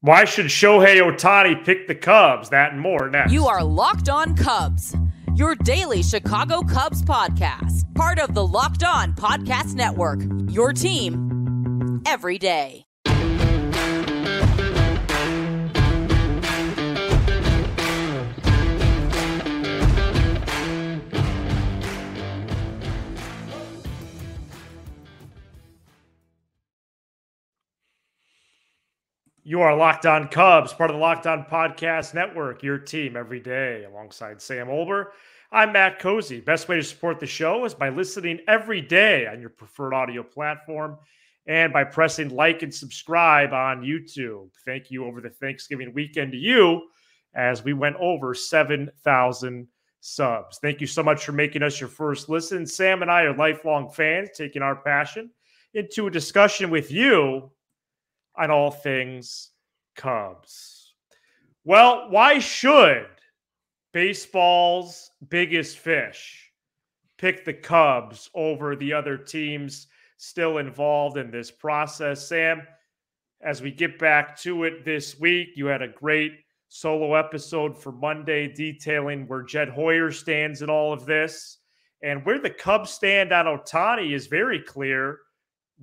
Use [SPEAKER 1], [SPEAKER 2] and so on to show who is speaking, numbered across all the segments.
[SPEAKER 1] Why should Shohei Ohtani pick the Cubs? That and more next.
[SPEAKER 2] You are Locked On Cubs, your daily Chicago Cubs podcast, part of the Locked On Podcast Network. Your team every day.
[SPEAKER 1] You are Locked On Cubs, part of the Locked On Podcast Network, your team every day, alongside Sam Olber. I'm Matt Cozy. Best way to support the show is by listening every day on your preferred audio platform and by pressing like and subscribe on YouTube. Thank you over the Thanksgiving weekend to you as we went over 7,000 subs. Thank you so much for making us your first listen. Sam and I are lifelong fans, taking our passion into a discussion with you on all things Cubs. Well, why should baseball's biggest fish pick the Cubs over the other teams still involved in this process? Sam, as we get back to it this week, you had a great solo episode for Monday detailing where Jed Hoyer stands in all of this. And where the Cubs stand on Ohtani is very clear.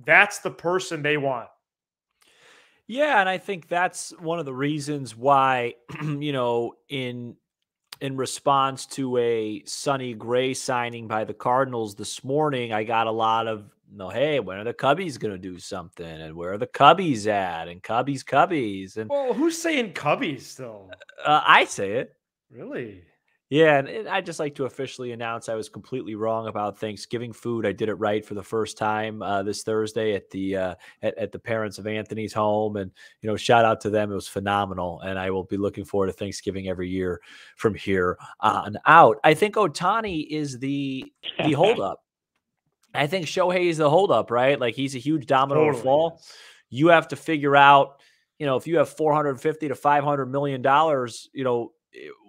[SPEAKER 1] That's the person they want.
[SPEAKER 3] Yeah, and I think that's one of the reasons why, you know, in in response to a Sonny Gray signing by the Cardinals this morning, I got a lot of no, hey, when are the Cubbies going to do something? And where are the Cubbies at? And Cubbies, Cubbies. And
[SPEAKER 1] well, who's saying Cubbies though?
[SPEAKER 3] Uh, I say it.
[SPEAKER 1] Really?
[SPEAKER 3] Yeah, and, I just like to officially announce I was completely wrong about Thanksgiving food. I did it right for the first time uh, this Thursday at the uh, at, at, the parents of Anthony's home, and you know, shout out to them. It was phenomenal, and I will be looking forward to Thanksgiving every year from here on out. I think Ohtani is the the holdup. I think Shohei is the holdup, right? Like he's a huge domino totally. to fall. You have to figure out, you know, if you have 450 to 500 million dollars, you know,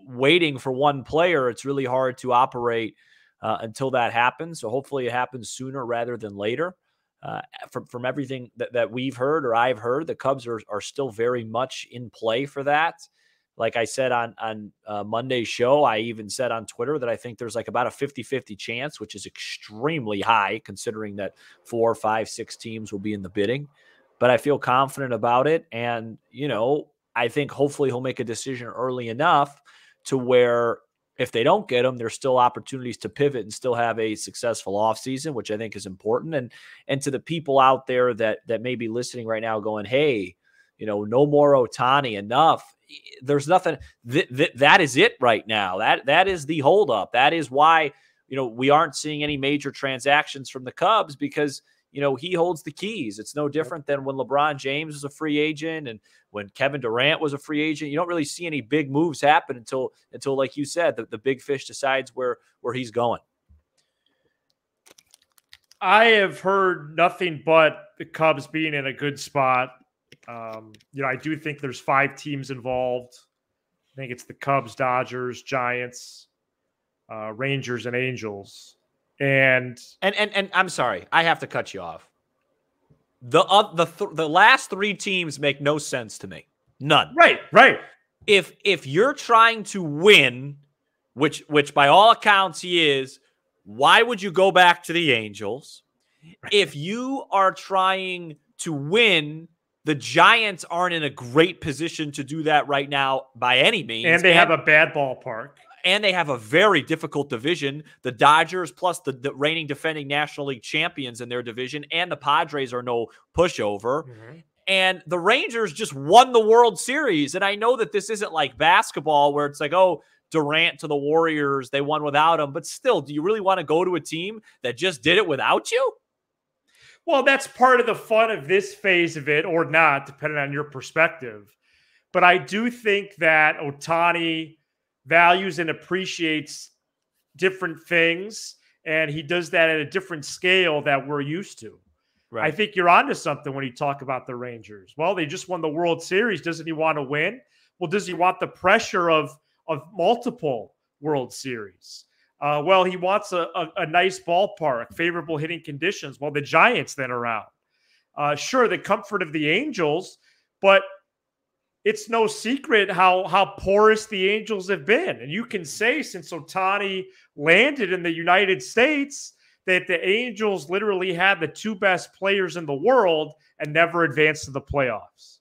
[SPEAKER 3] waiting for one player, it's really hard to operate uh, until that happens. So hopefully it happens sooner rather than later. Uh, from from everything that, that we've heard or I've heard, the Cubs are, are still very much in play for that. Like I said on on uh, Monday's show, I even said on Twitter that I think there's like about a 50-50 chance, which is extremely high considering that four, five, six teams will be in the bidding. But I feel confident about it. And, you know, I think hopefully he'll make a decision early enough to where if they don't get him, there's still opportunities to pivot and still have a successful offseason, which I think is important. And and to the people out there that that may be listening right now, going, "Hey, you know, no more Ohtani, enough." There's nothing. Th- th- that is it right now. That that is the holdup. That is why you know we aren't seeing any major transactions from the Cubs because you know, he holds the keys. It's no different than when LeBron James was a free agent and when Kevin Durant was a free agent. You don't really see any big moves happen until until, like you said, the, the big fish decides where where he's going.
[SPEAKER 1] I have heard nothing but the Cubs being in a good spot. Um, you know, I do think there's five teams involved. I think it's the Cubs, Dodgers, Giants, uh, Rangers, and Angels. And
[SPEAKER 3] and and and I'm sorry, I have to cut you off. The uh, the th- the last three teams make no sense to me. None.
[SPEAKER 1] Right, right.
[SPEAKER 3] If if you're trying to win, which which by all accounts he is, why would you go back to the Angels? If you are trying to win, the Giants aren't in a great position to do that right now by any means.
[SPEAKER 1] And they and, have a bad ballpark
[SPEAKER 3] and they have a very difficult division. The Dodgers plus the, the, reigning defending National League champions in their division, and the Padres are no pushover. Mm-hmm. And the Rangers just won the World Series. And I know that this isn't like basketball where it's like, oh, Durant to the Warriors, they won without him. But still, do you really want to go to a team that just did it without you?
[SPEAKER 1] Well, that's part of the fun of this phase of it, or not, depending on your perspective. But I do think that Ohtani values and appreciates different things. And he does that at a different scale that we're used to. Right. I think you're onto something when you talk about the Rangers. Well, they just won the World Series. Doesn't he want to win? Well, does he want the pressure of of multiple World Series? Uh, well, he wants a, a, a, nice ballpark, favorable hitting conditions. Well, the Giants then around. Uh, sure, the comfort of the Angels, but it's no secret how how porous the Angels have been. And you can say since Ohtani landed in the United States that the Angels literally had the two best players in the world and never advanced to the playoffs.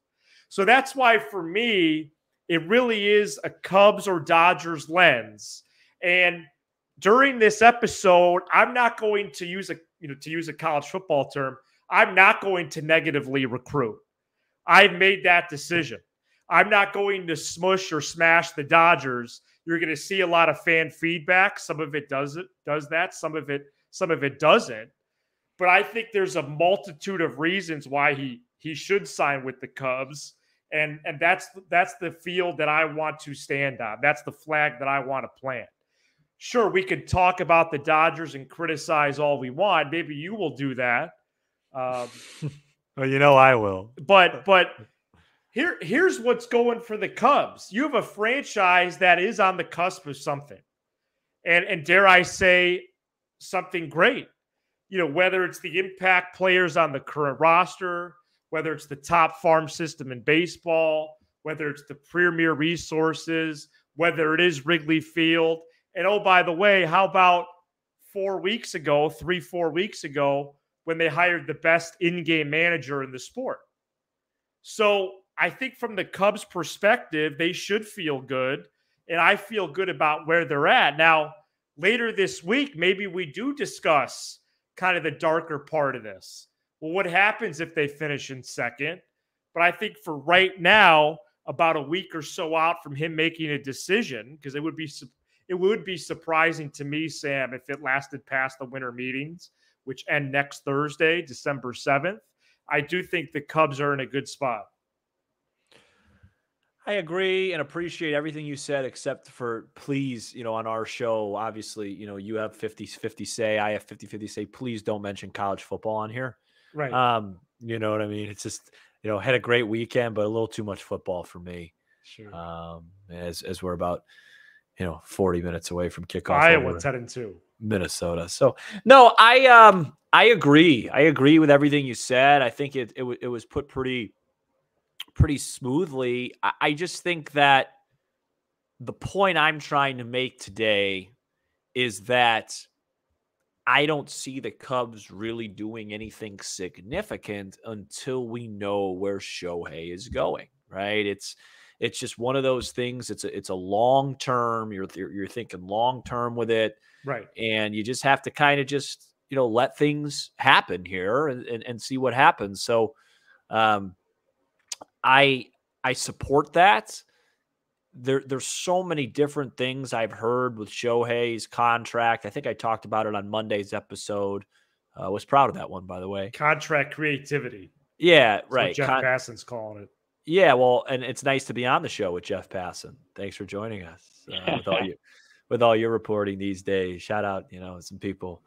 [SPEAKER 1] So that's why for me, it really is a Cubs or Dodgers lens. And during this episode, I'm not going to use a you know to use a college football term. I'm not going to negatively recruit. I've made that decision. I'm not going to smush or smash the Dodgers. You're going to see a lot of fan feedback. Some of it does it does that. Some of it some of it doesn't. But I think there's a multitude of reasons why he he should sign with the Cubs, and and that's that's the field that I want to stand on. That's the flag that I want to plant. Sure, we could talk about the Dodgers and criticize all we want. Maybe you will do that. Um,
[SPEAKER 3] well, you know I will.
[SPEAKER 1] But but here here's what's going for the Cubs. You have a franchise that is on the cusp of something, and and dare I say something great. You know, whether it's the impact players on the current roster, whether it's the top farm system in baseball, whether it's the premier resources, whether it is Wrigley Field. And oh, by the way, how about four weeks ago, three, four weeks ago, when they hired the best in game manager in the sport? So I think from the Cubs' perspective, they should feel good. And I feel good about where they're at. Now, later this week, maybe we do discuss kind of the darker part of this. Well, what happens if they finish in second? But I think for right now, about a week or so out from him making a decision, because it would be it would be surprising to me, Sam, if it lasted past the winter meetings, which end next Thursday, December seventh. I do think the Cubs are in a good spot.
[SPEAKER 3] I agree and appreciate everything you said, except for please, you know, on our show, obviously, you know, you have 50 50 say, I have 50 50 say, please don't mention college football on here.
[SPEAKER 1] Right.
[SPEAKER 3] Um, you know what I mean? It's just, you know, had a great weekend, but a little too much football for me.
[SPEAKER 1] Sure.
[SPEAKER 3] Um, as as we're about, you know, 40 minutes away from kickoff.
[SPEAKER 1] Iowa 10 and 2.
[SPEAKER 3] Minnesota. So no, I um I agree. I agree with everything you said. I think it it, w- it was put pretty pretty smoothly. I, I just think that the point I'm trying to make today is that I don't see the Cubs really doing anything significant until we know where Shohei is going. Right? It's it's just one of those things. It's a it's a long term. You're you're thinking long term with it,
[SPEAKER 1] right?
[SPEAKER 3] And you just have to kind of just you know let things happen here and, and, and see what happens. So, um, I I support that. There, there's so many different things I've heard with Shohei's contract. I think I talked about it on Monday's episode. Uh, was proud of that one, by the way.
[SPEAKER 1] Contract creativity.
[SPEAKER 3] Yeah, That's right.
[SPEAKER 1] Jeff Con- Passan's calling it.
[SPEAKER 3] Yeah, well, and it's nice to be on the show with Jeff Passan. Thanks for joining us uh, with all you with all your reporting these days. Shout out, you know, some people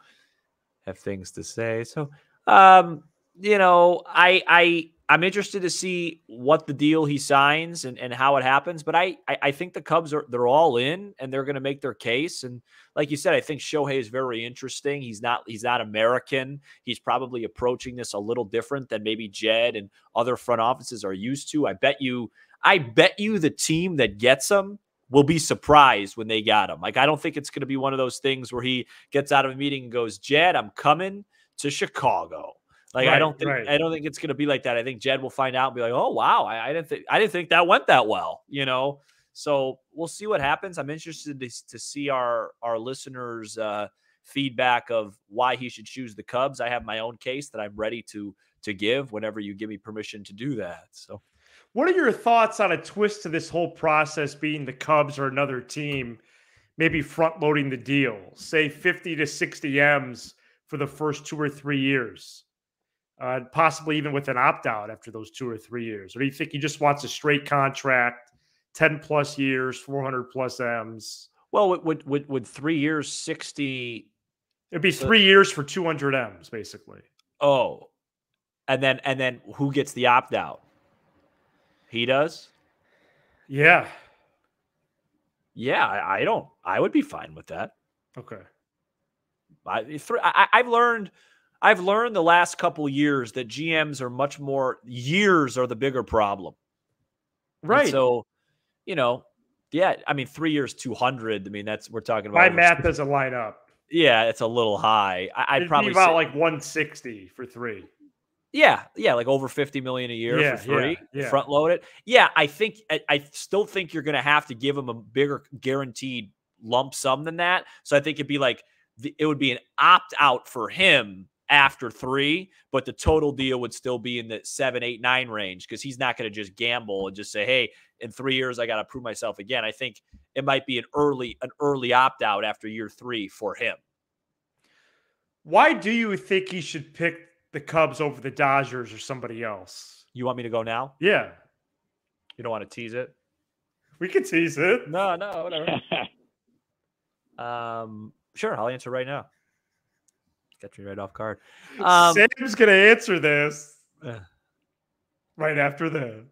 [SPEAKER 3] have things to say. So, um, you know, I I I'm interested to see what the deal he signs and, and how it happens. But I, I, I think the Cubs are they're all in and they're going to make their case. And like you said, I think Shohei is very interesting. He's not he's not American. He's probably approaching this a little different than maybe Jed and other front offices are used to. I bet you I bet you the team that gets him will be surprised when they got him. Like I don't think it's going to be one of those things where he gets out of a meeting and goes, "Jed, I'm coming to Chicago." Like right, I don't think right. I don't think it's going to be like that. I think Jed will find out and be like, "Oh wow, I, I, didn't think I didn't think that went that well," you know. So we'll see what happens. I'm interested to, to see our our listeners' uh, feedback of why he should choose the Cubs. I have my own case that I'm ready to to give whenever you give me permission to do that. So,
[SPEAKER 1] what are your thoughts on a twist to this whole process being the Cubs or another team, maybe front loading the deal, say 50 to 60 m's for the first two or three years? Uh, possibly even with an opt out after those two or three years? Or do you think he just wants a straight contract, 10 plus years, 400 plus M's?
[SPEAKER 3] Well, would, would, would three years, 60.
[SPEAKER 1] It'd be three uh, years for 200 M's, basically.
[SPEAKER 3] Oh. And then, and then who gets the opt out? He does?
[SPEAKER 1] Yeah.
[SPEAKER 3] Yeah, I, I don't, I would be fine with that.
[SPEAKER 1] Okay.
[SPEAKER 3] I, I, I've learned I've learned the last couple years that GMs are much more years are the bigger problem.
[SPEAKER 1] Right.
[SPEAKER 3] And so, you know, yeah, I mean, three years, 200. I mean, that's, we're talking about.
[SPEAKER 1] My math doesn't line up.
[SPEAKER 3] Yeah, it's a little high. I, I'd
[SPEAKER 1] It'd
[SPEAKER 3] probably
[SPEAKER 1] be about
[SPEAKER 3] say,
[SPEAKER 1] like 160 for three.
[SPEAKER 3] yeah, yeah, like over 50 million a year
[SPEAKER 1] Yeah,
[SPEAKER 3] for three,
[SPEAKER 1] yeah, yeah.
[SPEAKER 3] front load it. Yeah, I think, I, I still think you're going to have to give him a bigger guaranteed lump sum than that. So I think it'd be like, the, it would be an opt out for him after three, but the total deal would still be in the seven, eight, nine range because he's not going to just gamble and just say, "Hey, in three years I got to prove myself again." I think it might be an early, an early opt out after year three for him.
[SPEAKER 1] Why do you think he should pick the Cubs over the Dodgers or somebody else?
[SPEAKER 3] You want me to go now?
[SPEAKER 1] Yeah,
[SPEAKER 3] You don't want to tease it?
[SPEAKER 1] we can tease it.
[SPEAKER 3] No, no, whatever. um, sure, I'll answer right now. Got me right off guard. Um,
[SPEAKER 1] Sam's going to answer this
[SPEAKER 3] Uh.
[SPEAKER 1] right after this.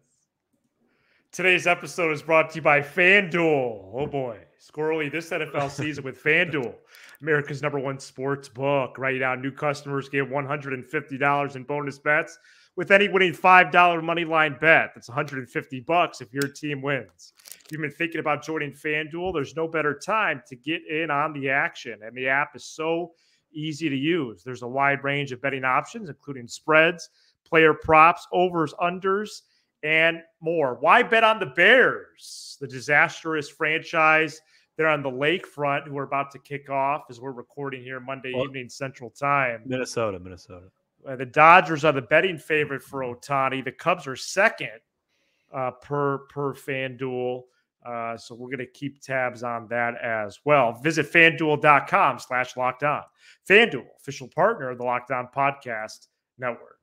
[SPEAKER 1] Today's episode is brought to you by FanDuel. Oh boy, early this NFL season with FanDuel, America's number one sports book. Right now, new customers get $150 in bonus bets with any winning $5 money line bet. That's 150 bucks if your team wins. If you've been thinking about joining FanDuel, there's no better time to get in on the action. And the app is so easy to use. There's a wide range of betting options, including spreads, player props, overs, unders, and more. Why bet on the Bears, the disastrous franchise? They're on the lakefront, who are about to kick off as we're recording here Monday
[SPEAKER 3] Well-
[SPEAKER 1] evening Central Time.
[SPEAKER 3] Minnesota, Minnesota.
[SPEAKER 1] Uh, the Dodgers are the betting favorite for Ohtani. The Cubs are second uh, per per FanDuel. Uh, so we're going to keep tabs on that as well. Visit fanduel.com slash locked on. FanDuel, official partner of the Locked On Podcast Network.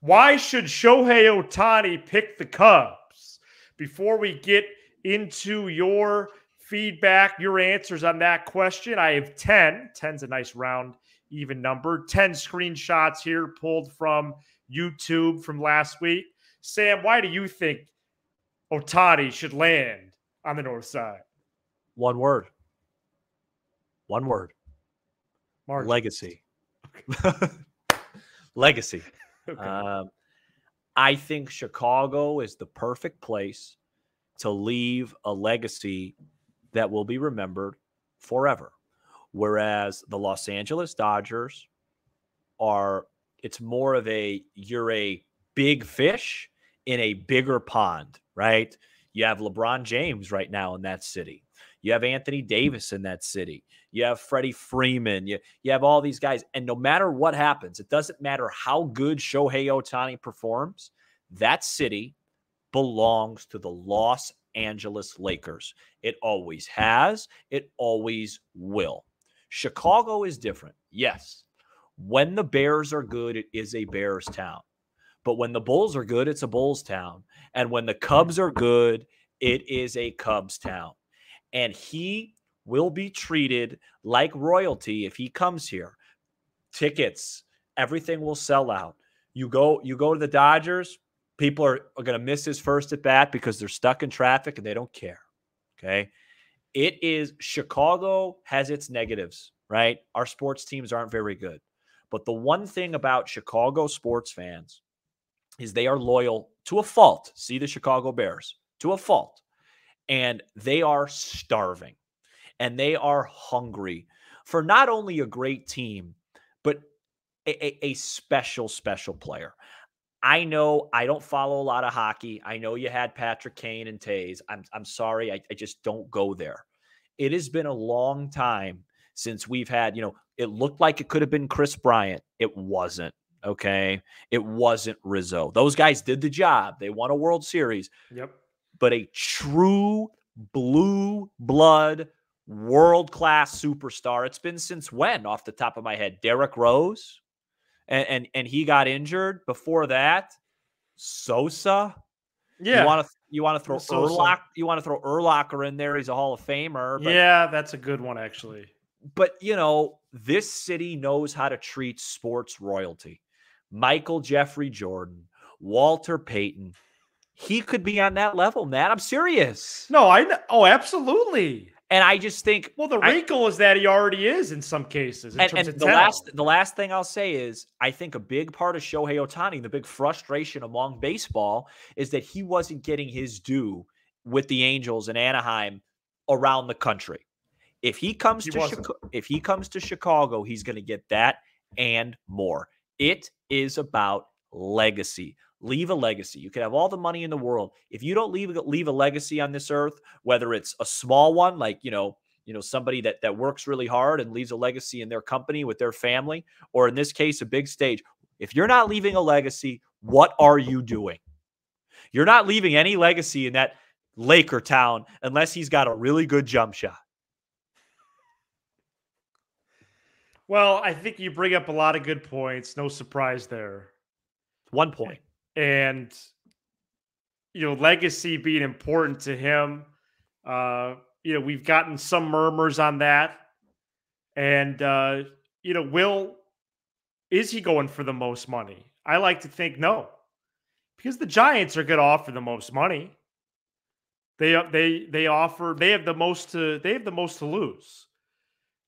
[SPEAKER 1] Why should Shohei Ohtani pick the Cubs? Before we get into your feedback, your answers on that question, I have 10. 10's a nice round even number. 10 screenshots here pulled from YouTube from last week. Sam, why do you think Ohtani should land on the north side?
[SPEAKER 3] One word. One word.
[SPEAKER 1] Mark.
[SPEAKER 3] Legacy. Legacy.
[SPEAKER 1] Okay.
[SPEAKER 3] Um, I think Chicago is the perfect place to leave a legacy that will be remembered forever. Whereas the Los Angeles Dodgers are, it's more of a, you're a big fish in a bigger pond, right? You have LeBron James right now in that city. You have Anthony mm. Davis in that city. You have Freddie Freeman. You, you have all these guys. And no matter what happens, it doesn't matter how good Shohei Ohtani performs, that city belongs to the Los Angeles Lakers. It always has, it always will. Chicago is different. Yes. When the Bears are good, it is a Bears town. But when the Bulls are good, it's a Bulls town. And when the mm-hmm. Cubs are good, it is a Cubs town. And he will be treated like royalty if he comes here. Tickets, everything will sell out. You go, you go to the Dodgers, people are, are going to miss his first at bat because they're stuck in traffic and they don't care. Okay. It is Chicago has its negatives, right? Our sports teams aren't very good. But the one thing about Chicago sports fans is they are loyal to a fault. See the Chicago Bears to a fault. And they are starving and they are hungry for not only a great team, but a, a, a special, special player. I know I don't follow a lot of hockey. I know you had Patrick Kane and Toews. I'm, I'm sorry. I, I just don't go there. It has been a long time since we've had, you know, it looked like it could have been Kris Bryant. It wasn't. Okay. It wasn't Rizzo. Those guys did the job. They won a World Series,
[SPEAKER 1] Yep.
[SPEAKER 3] but a true blue blood world class superstar. It's been since when, off the top of my head? Derrick Rose, and and, and he got injured. Before that, Sosa.
[SPEAKER 1] Yeah.
[SPEAKER 3] You want to you want to throw
[SPEAKER 1] Sosa.
[SPEAKER 3] Urlock? You want to throw Urlacher in there? He's a Hall of Famer. But,
[SPEAKER 1] yeah, that's a good one, actually.
[SPEAKER 3] but you know, this city knows how to treat sports royalty. Michael Jeffrey Jordan, Walter Payton. He could be on that level, man. I'm serious.
[SPEAKER 1] No, I know. Oh, absolutely.
[SPEAKER 3] And I just think
[SPEAKER 1] well, the
[SPEAKER 3] I-
[SPEAKER 1] wrinkle is that he already is in some cases. In
[SPEAKER 3] and, and the
[SPEAKER 1] talent.
[SPEAKER 3] last the last thing I'll say is I think a big part of Shohei Ohtani, the big frustration among baseball, is that he wasn't getting his due with the Angels in Anaheim around the country. If he comes
[SPEAKER 1] He
[SPEAKER 3] to. Chica- if he comes to Chicago, he's going to get that and more. It is about legacy. Leave a legacy. You can have all the money in the world. If you don't leave leave a legacy on this earth, whether it's a small one like, you know, you know somebody that that works really hard and leaves a legacy in their company with their family or in this case a big stage if you're not leaving a legacy what are you doing you're not leaving any legacy in that laker town unless he's got a really good jump shot
[SPEAKER 1] well, I think you bring up a lot of good points. No surprise there.
[SPEAKER 3] one point
[SPEAKER 1] and you know legacy being important to him uh you know we've gotten some murmurs on that and uh you know will is he going for the most money i like to think no because the giants are going to offer the most money they they they offer they have the most to they have the most to lose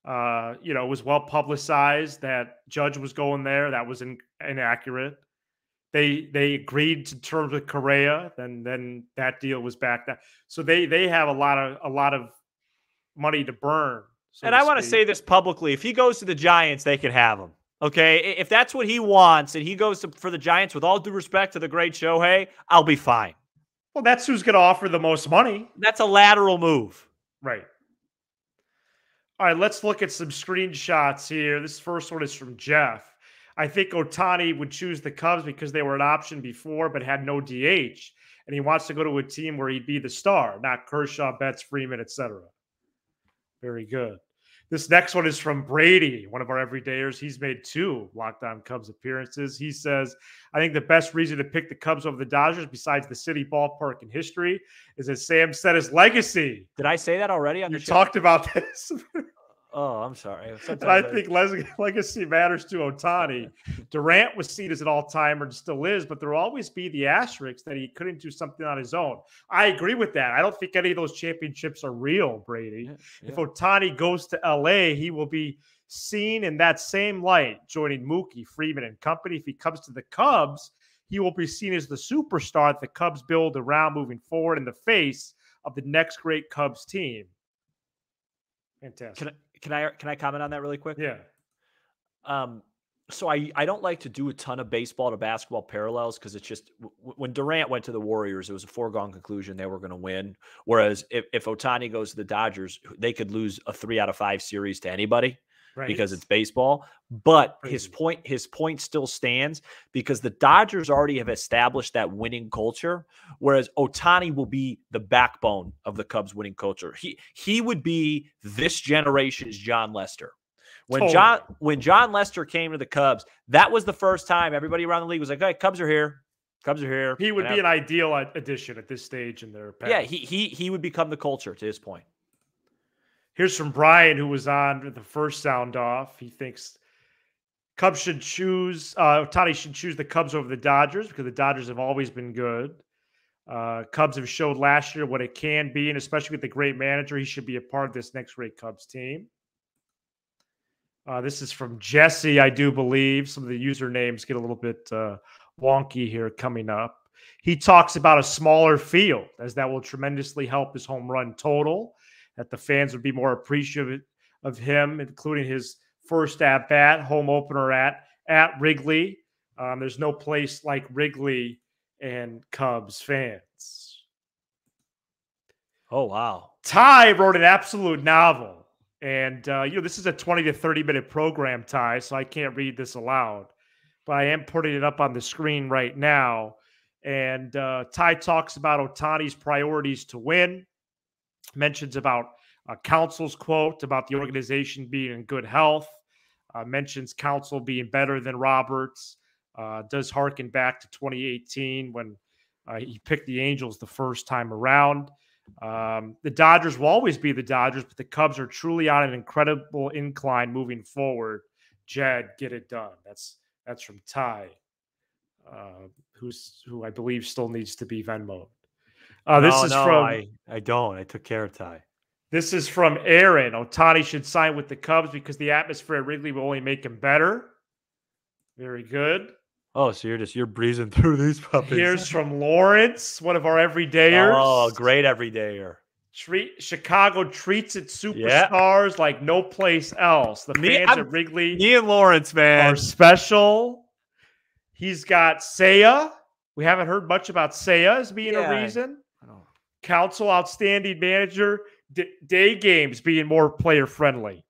[SPEAKER 1] uh you know it was well publicized that judge was going there that was in, inaccurate they they agreed to terms with Correa, then then that deal was backed out. So they they have a lot of a lot of money to burn. so
[SPEAKER 3] and i want to say this publicly if he goes to the giants they can have him okay if that's what he wants and he goes to, for the giants with all due respect to the great shohei i'll be fine
[SPEAKER 1] well, that's who's going to offer the most money,
[SPEAKER 3] that's a lateral move
[SPEAKER 1] right? All right, let's look at some screenshots here. This first one is from Jeff. I think Ohtani would choose the Cubs because they were an option before, but had no DH, and he wants to go to a team where he'd be the star, not Kershaw, Betts, Freeman, etc. Very good. This next one is from Brady, one of our everydayers. He's made two Locked On Cubs appearances. He says, I think the best reason to pick the Cubs over the Dodgers, besides the city ballpark in history, is that Sam said his legacy.
[SPEAKER 3] did i say that already on
[SPEAKER 1] You
[SPEAKER 3] the show
[SPEAKER 1] talked about this.
[SPEAKER 3] Oh i'm sorry
[SPEAKER 1] I think legacy matters to Ohtani. Durant was seen as an all timer and still is, but there will always be the asterisk that he couldn't do something on his own. I agree with that. I don't think any of those championships are real, Brady.
[SPEAKER 3] Yeah,
[SPEAKER 1] If. Ohtani goes to LA, he will be seen in that same light, joining Mookie, Freeman, and company. If he comes to the Cubs, he will be seen as the superstar that the Cubs build around moving forward in the face of the next great Cubs team. Fantastic.
[SPEAKER 3] Can I can I can I comment on that really quick?
[SPEAKER 1] yeah.
[SPEAKER 3] Um, so I I don't like to do a ton of baseball to basketball parallels because it's just w- when Durant went to the Warriors, it was a foregone conclusion they were going to win. Whereas if if Ohtani goes to the Dodgers, they could lose a three out of five series to anybody
[SPEAKER 1] Right.
[SPEAKER 3] because it's baseball. But his point his point still stands because the Dodgers already have established that winning culture, whereas Ohtani will be the backbone of the Cubs winning culture. He he would be this generation's Jon Lester. When John when Jon Lester came to the Cubs, that was the first time everybody around the league was like, "Hey, Cubs are here. Cubs are here."
[SPEAKER 1] He would
[SPEAKER 3] And
[SPEAKER 1] be
[SPEAKER 3] I-
[SPEAKER 1] an ideal addition at this stage in their path.
[SPEAKER 3] yeah, he he he would become the culture to his point.
[SPEAKER 1] Here's from Brian, who was on the first sound off. He thinks Cubs should choose, uh, Toddy should choose the Cubs over the Dodgers because the Dodgers have always been good. Uh, Cubs have showed last year what it can be, and especially with the great manager, he should be a part of this next great Cubs team. Uh, this is from Jesse, I do believe. Some of the usernames get a little bit uh, wonky here coming up. He talks about a smaller field as that will tremendously help his home run total, that the fans would be more appreciative of him, including his first at bat, home opener at at Wrigley. Um, there's no place like Wrigley and Cubs fans.
[SPEAKER 3] Oh wow.
[SPEAKER 1] Ty wrote an absolute novel. And, uh, you know, this is a 20 to 30 minute program, Ty, so I can't read this aloud, but I am putting it up on the screen right now. And uh, Ty talks about Ohtani's priorities to win, mentions about uh, Counsell's quote about the organization being in good health, uh, mentions Council being better than Roberts, uh, does harken back to 2018 when uh, he picked the Angels the first time around. Um, the Dodgers will always be the Dodgers, but the Cubs are truly on an incredible incline moving forward. Jed, get it done. That's that's from Ty, uh, who's who I believe still needs to be Venmo. Uh, this
[SPEAKER 3] no,
[SPEAKER 1] is
[SPEAKER 3] no,
[SPEAKER 1] from
[SPEAKER 3] I, I don't. I took care of Ty.
[SPEAKER 1] This is from Aaron. Ohtani should sign with the Cubs because the atmosphere at Wrigley will only make him better. Very good.
[SPEAKER 3] Oh, so you're just you're breezing through these puppies.
[SPEAKER 1] Here's from Lawrence, one of our everydayers.
[SPEAKER 3] Oh, great everydayer.
[SPEAKER 1] Treat Chicago treats its superstars yeah. like no place else. The Me, fans I'm, at Wrigley,
[SPEAKER 3] me and Lawrence, man,
[SPEAKER 1] are special. He's got Seiya. We haven't heard much about Seiya as being yeah. a reason. Counsell outstanding manager. D- day games being more player friendly.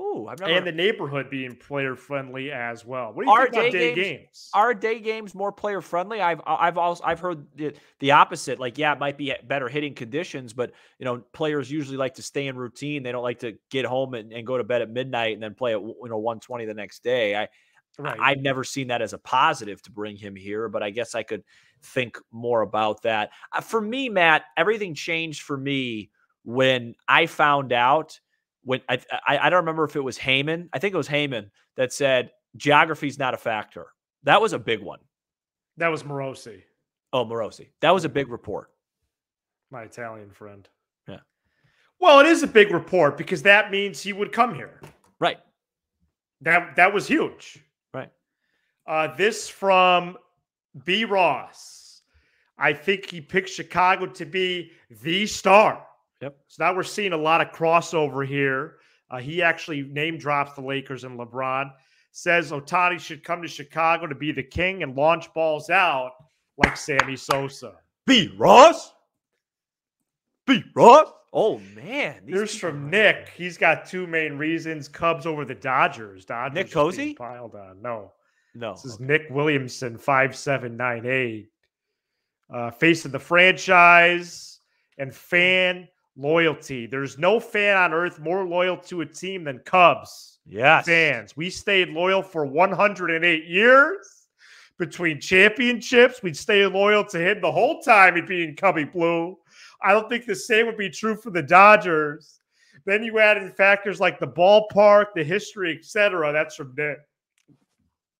[SPEAKER 3] Ooh,
[SPEAKER 1] I've never... and the neighborhood being player friendly as well. What do you are think about day, day games, games,
[SPEAKER 3] Are day games more player friendly? I've I've also I've heard the, the opposite. Like, yeah, it might be better hitting conditions, but you know, players usually like to stay in routine. They don't like to get home and, and go to bed at midnight and then play at you know 120 the next day. I right. I've never seen that as a positive to bring him here, but I guess I could think more about that. Uh, for me, Matt, everything changed for me when I found out when I, I, I don't remember if it was Heyman. I think it was Heyman that said geography is not a factor. That was a big one.
[SPEAKER 1] That was Morosi.
[SPEAKER 3] Oh, Morosi. That was a big report.
[SPEAKER 1] My Italian friend.
[SPEAKER 3] Yeah.
[SPEAKER 1] Well, it is a big report because that means he would come here.
[SPEAKER 3] Right.
[SPEAKER 1] That that was huge. Uh, this from B. Ross. I think he picked Chicago to be the star
[SPEAKER 3] Yep.
[SPEAKER 1] So now we're seeing a lot of crossover here. Uh, he actually name drops the Lakers and LeBron. Says Ohtani should come to Chicago to be the king and launch balls out like Sammy Sosa.
[SPEAKER 3] B. Ross. B. Ross. Oh man,
[SPEAKER 1] here's from Nick. He's got two main reasons: Cubs over the Dodgers. Dodgers
[SPEAKER 3] Nick Cozy
[SPEAKER 1] piled on. No,
[SPEAKER 3] no.
[SPEAKER 1] This is okay. Nick Williamson, five seven nine eight. Uh, face of the franchise and fan loyalty. There's no fan on earth more loyal to a team than Cubs
[SPEAKER 3] yes.
[SPEAKER 1] fans. We stayed loyal for 108 years between championships. We'd stay loyal to him the whole time he'd be in Cubby Blue. I don't think the same would be true for the Dodgers. Then you add in factors like the ballpark, the history, etc. That's from Nick.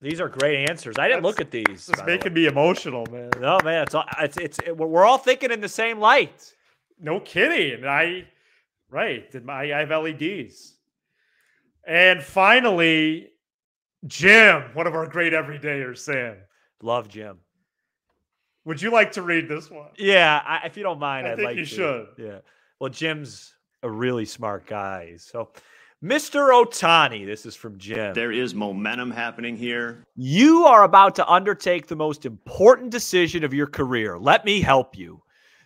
[SPEAKER 3] These are great answers. I didn't That's, look at these.
[SPEAKER 1] It's making me emotional, man.
[SPEAKER 3] No, man. It's all, it's it's it, we're all thinking in the same light.
[SPEAKER 1] No kidding. I right. I, I have LEDs. And finally, Jim, one of our great everydayers, Sam.
[SPEAKER 3] Love Jim.
[SPEAKER 1] Would you like to read this one?
[SPEAKER 3] Yeah, I, if you don't mind,
[SPEAKER 1] I
[SPEAKER 3] would
[SPEAKER 1] think
[SPEAKER 3] like
[SPEAKER 1] you
[SPEAKER 3] to.
[SPEAKER 1] should.
[SPEAKER 3] Yeah. Well, Jim's a really smart guy. So, Mr. Ohtani, this is from Jim.
[SPEAKER 4] There is momentum happening here.
[SPEAKER 3] You are about to undertake the most important decision of your career. Let me help you.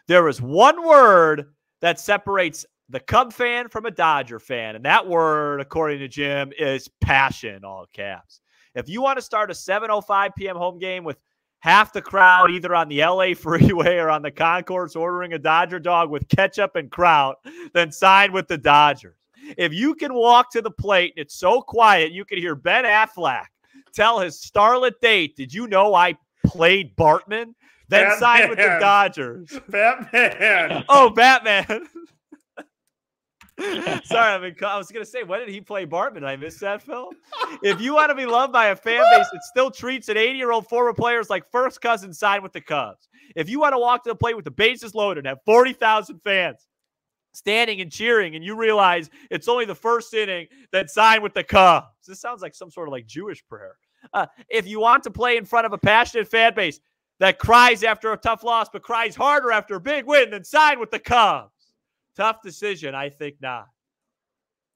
[SPEAKER 3] There is one word that separates the Cub fan from a Dodger fan, and that word, according to Jim, is passion, all caps. If you want to start a 7:05 p.m. home game with half the crowd either on the LA freeway or on the concourse ordering a Dodger dog with ketchup and kraut, then sign with the Dodgers. If you can walk to the plate and it's so quiet, you can hear Ben Affleck tell his starlet date, Did you know I played Bartman? then Batman. signed with the Dodgers.
[SPEAKER 1] Batman.
[SPEAKER 3] Oh, Batman. Sorry, I mean, I was gonna say, when did he play Bartman? I missed that, film. if you want to be loved by a fan base that still treats an 80-year-old former players like first cousin, sign with the Cubs. If you want to walk to the plate with the bases loaded and have 40,000 fans standing and cheering, and you realize it's only the first inning, that sign with the Cubs. This sounds like some sort of like Jewish prayer. Uh, if you want to play in front of a passionate fan base, that cries after a tough loss, but cries harder after a big win then sign with the Cubs. Tough decision, I think not.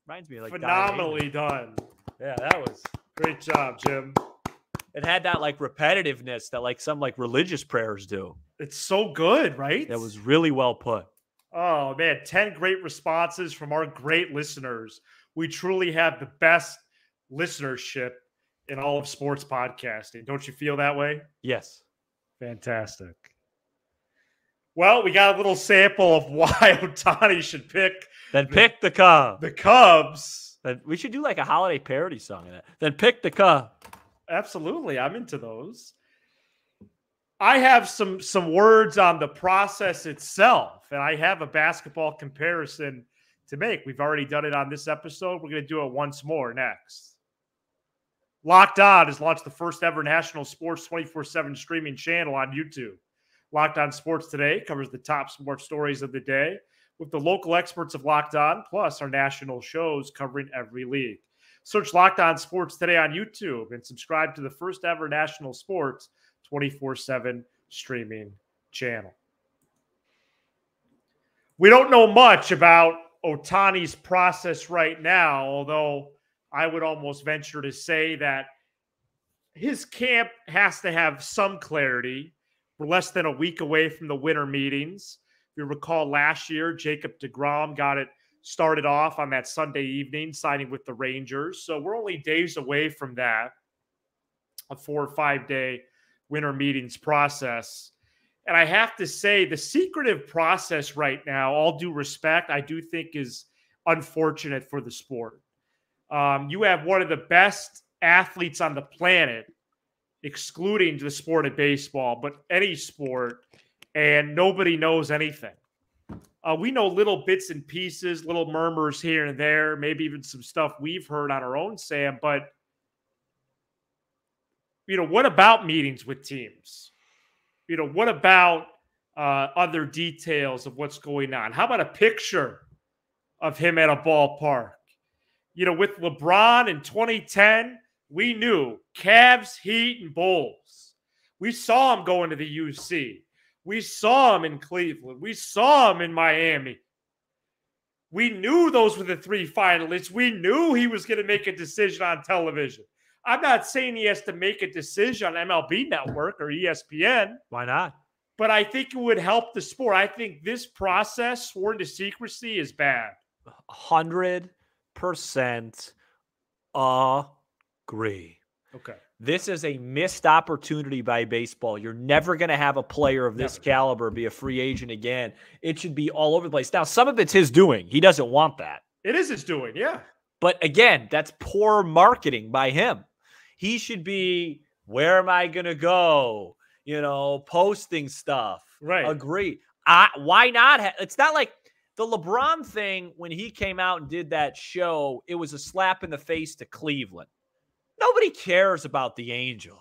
[SPEAKER 3] Reminds me like
[SPEAKER 1] phenomenally done.
[SPEAKER 3] Yeah, that was
[SPEAKER 1] great job, Jim.
[SPEAKER 3] It had that like repetitiveness that like some like religious prayers do.
[SPEAKER 1] It's so good, right?
[SPEAKER 3] That was really well put.
[SPEAKER 1] Oh man, 10 great responses from our great listeners. We truly have the best listenership in all of sports podcasting. Don't you feel that way?
[SPEAKER 3] Yes.
[SPEAKER 1] Fantastic. Well, we got a little sample of why Ohtani should pick.
[SPEAKER 3] Then pick the, the Cubs.
[SPEAKER 1] The Cubs.
[SPEAKER 3] Then we should do like a holiday parody song in it. Then pick the Cubs.
[SPEAKER 1] Absolutely, I'm into those. I have some some words on the process itself, and I have a basketball comparison to make. We've already done it on this episode. We're going to do it once more next. Locked On has launched the first ever national sports 24 7 streaming channel on YouTube. Locked On Sports Today covers the top sports stories of the day. with the local experts of Locked On, plus our national shows covering every league. Search Locked On Sports today on YouTube and subscribe to the first ever national sports 24 7 streaming channel. We don't know much about Ohtani's process right now, although I would almost venture to say that his camp has to have some clarity. We're less than a week away from the winter meetings. If you recall last year, Jacob DeGrom got it started off on that Sunday evening, signing with the Rangers. So we're only days away from that, a four or five day winter meetings process. And I have to say, the secretive process right now, all due respect, I do think is unfortunate for the sport. Um, you have one of the best athletes on the planet, excluding the sport of baseball, but any sport, and nobody knows anything. Uh, we know little bits and pieces, little murmurs here and there, maybe even some stuff we've heard on our own, Sam. But, you know, what about meetings with teams? You know, what about uh, other details of what's going on? How about a picture of him at a ballpark? You know, with LeBron in 2010, we knew Cavs, Heat, and Bulls. We saw him going to the UC. We saw him in Cleveland. We saw him in Miami. We knew those were the three finalists. We knew he was going to make a decision on television. I'm not saying he has to make a decision on MLB Network or ESPN.
[SPEAKER 3] Why not?
[SPEAKER 1] But I think it would help the sport. I think this process, sworn to secrecy, is bad.
[SPEAKER 3] Hundred percent agree.
[SPEAKER 1] Okay.
[SPEAKER 3] This is a missed opportunity by baseball. You're never going to have a player of this never. caliber be a free agent again. It should be all over the place. Now, some of it's his doing. He doesn't want that.
[SPEAKER 1] It is his doing, yeah.
[SPEAKER 3] But again, that's poor marketing by him. He should be, where am I going to go? You know, posting stuff.
[SPEAKER 1] Right.
[SPEAKER 3] Agree. I, why not? Ha- it's not like the LeBron thing when he came out and did that show, it was a slap in the face to Cleveland. Nobody cares about the Angels.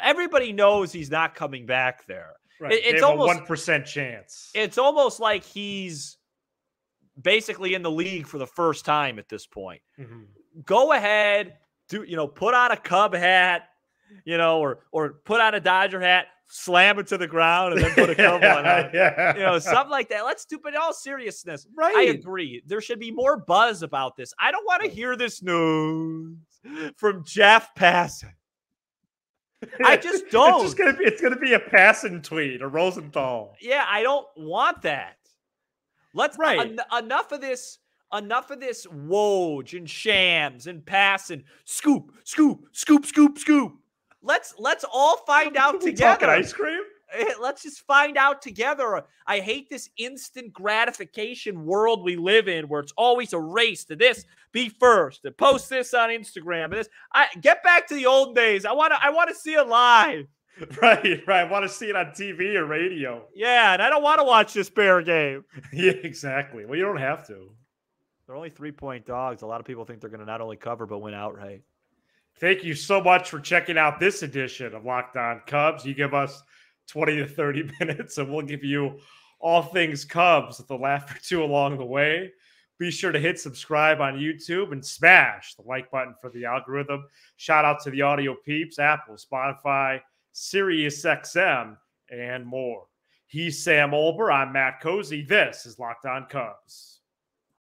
[SPEAKER 3] Everybody knows he's not coming back there.
[SPEAKER 1] Right. It, it's almost one percent chance.
[SPEAKER 3] It's almost like he's basically in the league for the first time at this point. Mm-hmm. Go ahead, do you know, put on a Cub hat, you know, or or put on a Dodger hat, slam it to the ground, and then put a Cub on. yeah. You know, something like that. Let's do, but in all seriousness, right? I agree. There should be more buzz about this. I don't want to hear this news from Jeff Passan. I just don't.
[SPEAKER 1] It's just gonna be it's gonna be a Passan tweet, a Rosenthal.
[SPEAKER 3] Yeah, I don't want that. Let's right. En- enough of this. Enough of this Woj and Shams and Passan. Scoop, scoop, scoop, scoop, scoop. Let's let's all find out together.
[SPEAKER 1] Talking ice cream.
[SPEAKER 3] Eh, let's just find out together. I hate this instant gratification world we live in where it's always a race to this, be first, and post this on Instagram. And this I get back to the old days. I want to I want to see it live.
[SPEAKER 1] Right, right. I want to see it on TV or radio.
[SPEAKER 3] Yeah, and I don't want to watch this bear game.
[SPEAKER 1] yeah, exactly. Well, you don't have to.
[SPEAKER 3] They're only three point dogs. A lot of people think they're going to not only cover but win outright.
[SPEAKER 1] Thank you so much for checking out this edition of Locked On Cubs. You give us 20 to 30 minutes, and we'll give you all things Cubs with a laugh or two along the way. Be sure to hit subscribe on YouTube and smash the like button for the algorithm. Shout out to the audio peeps, Apple, Spotify, Sirius XM, and more. He's Sam Olber. I'm Matt Cozy. This is Locked On Cubs.